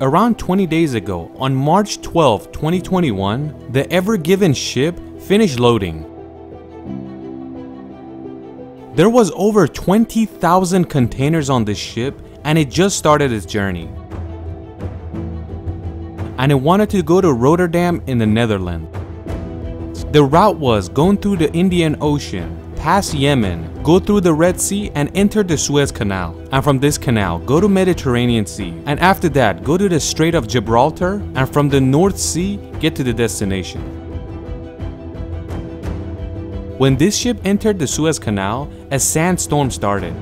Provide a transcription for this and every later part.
Around 20 days ago, on March 12, 2021, the Ever Given ship finished loading. There was over 20,000 containers on this ship and it just started its journey. And it wanted to go to Rotterdam in the Netherlands. The route was going through the Indian Ocean, past Yemen, go through the Red Sea and enter the Suez Canal. And from this canal, go to Mediterranean Sea. And after that, go to the Strait of Gibraltar and from the North Sea, get to the destination. When this ship entered the Suez Canal, a sandstorm started.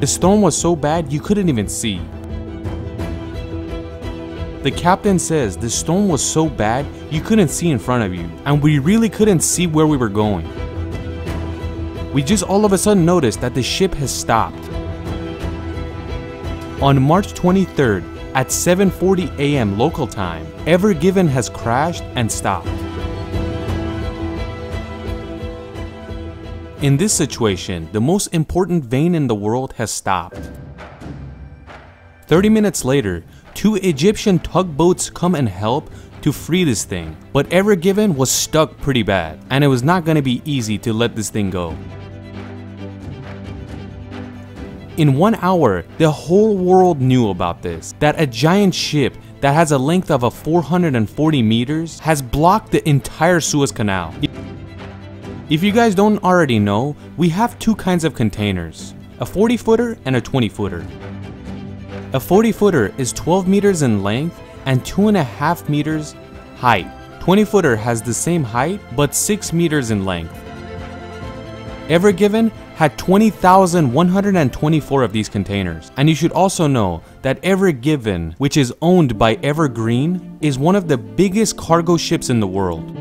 The storm was so bad you couldn't even see. The captain says the storm was so bad you couldn't see in front of you, and we really couldn't see where we were going we just all of a sudden noticed that the ship has stopped. On March 23rd at 7.40 am local time, Ever Given has crashed and stopped. In this situation, the most important vein in the world has stopped. 30 minutes later, two Egyptian tugboats come and help to free this thing, but Ever Given was stuck pretty bad, and it was not gonna be easy to let this thing go. In one hour, the whole world knew about this, that a giant ship that has a length of a 440 meters has blocked the entire Suez Canal. If you guys don't already know, we have two kinds of containers, a 40 footer and a 20 footer. A 40 footer is 12 meters in length and 2.5 meters height. 20 footer has the same height but 6 meters in length. Ever Given had 20,124 of these containers. And you should also know that Ever Given, which is owned by Evergreen, is one of the biggest cargo ships in the world.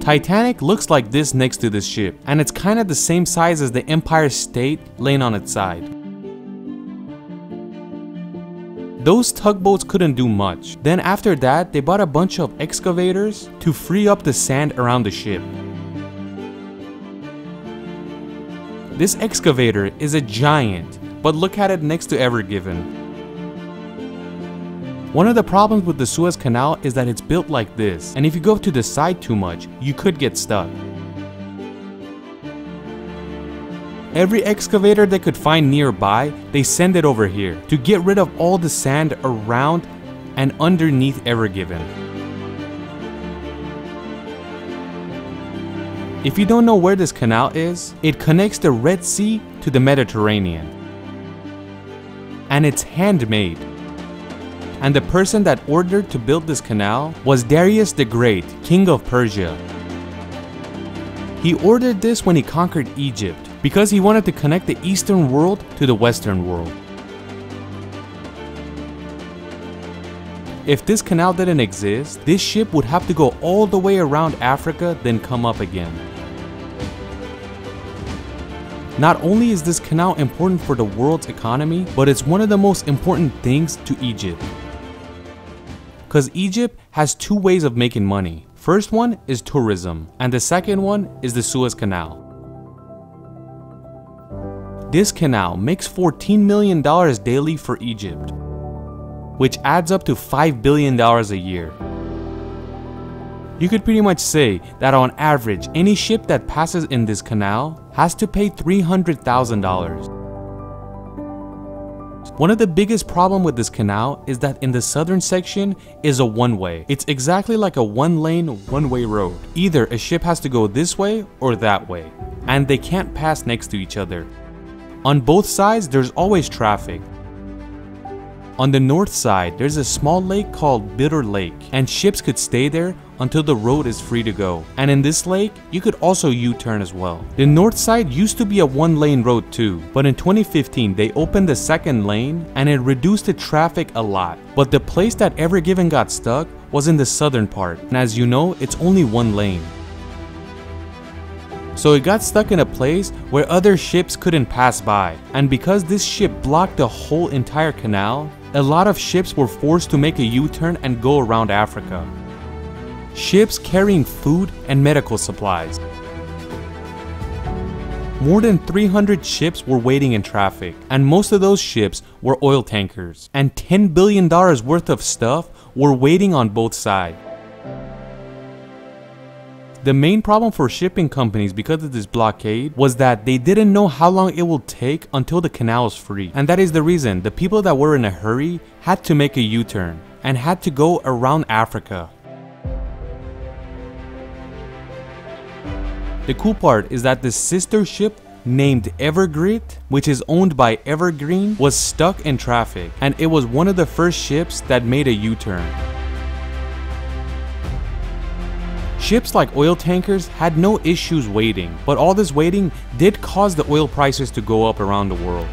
Titanic looks like this next to this ship, and it's kind of the same size as the Empire State laying on its side. Those tugboats couldn't do much. Then after that, they bought a bunch of excavators to free up the sand around the ship. This excavator is a giant, but look at it next to Ever Given. One of the problems with the Suez Canal is that it's built like this, and if you go to the side too much, you could get stuck. Every excavator they could find nearby, they send it over here to get rid of all the sand around and underneath Ever Given. If you don't know where this canal is, it connects the Red Sea to the Mediterranean. And it's handmade. And the person that ordered to build this canal was Darius the Great, king of Persia. He ordered this when he conquered Egypt because he wanted to connect the Eastern world to the Western world. If this canal didn't exist, this ship would have to go all the way around Africa then come up again. Not only is this canal important for the world's economy, but it's one of the most important things to Egypt. Cause Egypt has two ways of making money. First one is tourism, and the second one is the Suez Canal. This canal makes $14 million daily for Egypt, which adds up to $5 billion a year. You could pretty much say that on average, any ship that passes in this canal has to pay $300,000. One of the biggest problem with this canal is that in the southern section is a one-way. It's exactly like a one-lane, one-way road. Either a ship has to go this way or that way, and they can't pass next to each other. On both sides, there's always traffic. On the north side, there's a small lake called Bitter Lake, and ships could stay there until the road is free to go. And in this lake, you could also U-turn as well. The north side used to be a one-lane road too, but in 2015, they opened the second lane and it reduced the traffic a lot. But the place that Ever Given got stuck was in the southern part, and as you know, it's only one lane so it got stuck in a place where other ships couldn't pass by. And because this ship blocked the whole entire canal, a lot of ships were forced to make a U-turn and go around Africa. Ships carrying food and medical supplies. more than 300 ships were waiting in traffic, and most of those ships were oil tankers, and $10 billion worth of stuff were waiting on both sides. The main problem for shipping companies because of this blockade was that they didn't know how long it will take until the canal is free. And that is the reason the people that were in a hurry had to make a U-turn and had to go around Africa. The cool part is that the sister ship named Evergreen, which is owned by Evergreen, was stuck in traffic and it was one of the first ships that made a U-turn. Ships like oil tankers had no issues waiting, but all this waiting did cause the oil prices to go up around the world.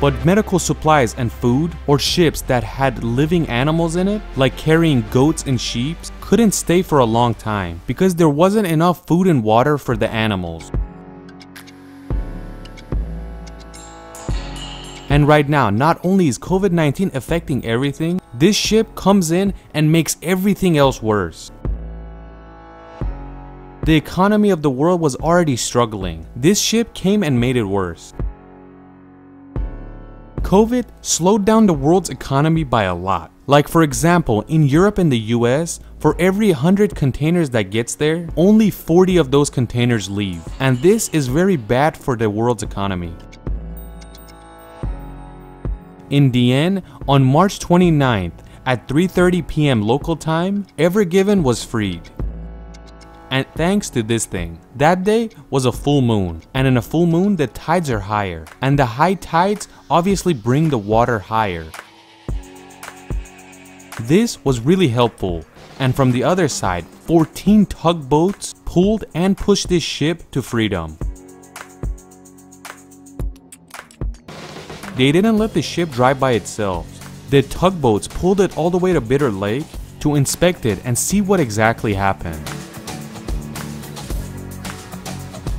But medical supplies and food, or ships that had living animals in it, like carrying goats and sheep, couldn't stay for a long time because there wasn't enough food and water for the animals. And right now, not only is COVID-19 affecting everything, this ship comes in and makes everything else worse. The economy of the world was already struggling. This ship came and made it worse. COVID slowed down the world's economy by a lot. Like for example, in Europe and the US, for every 100 containers that gets there, only 40 of those containers leave. And this is very bad for the world's economy. In the on March 29th at 3.30 p.m. local time, Ever Given was freed. And thanks to this thing, that day was a full moon, and in a full moon the tides are higher, and the high tides obviously bring the water higher. This was really helpful, and from the other side, 14 tugboats pulled and pushed this ship to freedom. They didn't let the ship drive by itself. The tugboats pulled it all the way to Bitter Lake to inspect it and see what exactly happened.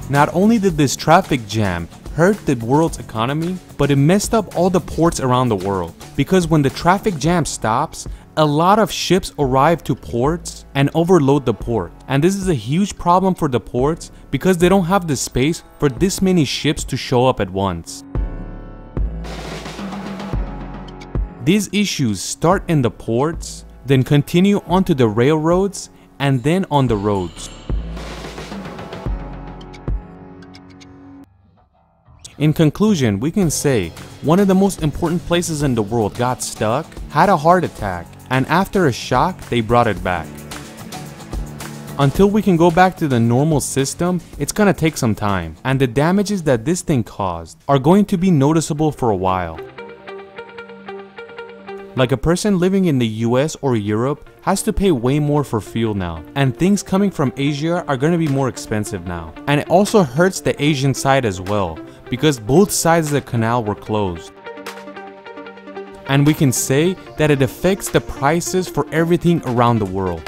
Not only did this traffic jam hurt the world's economy, but it messed up all the ports around the world. Because when the traffic jam stops, a lot of ships arrive to ports and overload the port. And this is a huge problem for the ports because they don't have the space for this many ships to show up at once. These issues start in the ports, then continue onto the railroads, and then on the roads. In conclusion, we can say one of the most important places in the world got stuck, had a heart attack, and after a shock, they brought it back. Until we can go back to the normal system, it's gonna take some time, and the damages that this thing caused are going to be noticeable for a while. Like a person living in the US or Europe has to pay way more for fuel now, and things coming from Asia are gonna be more expensive now. And it also hurts the Asian side as well, because both sides of the canal were closed. And we can say that it affects the prices for everything around the world.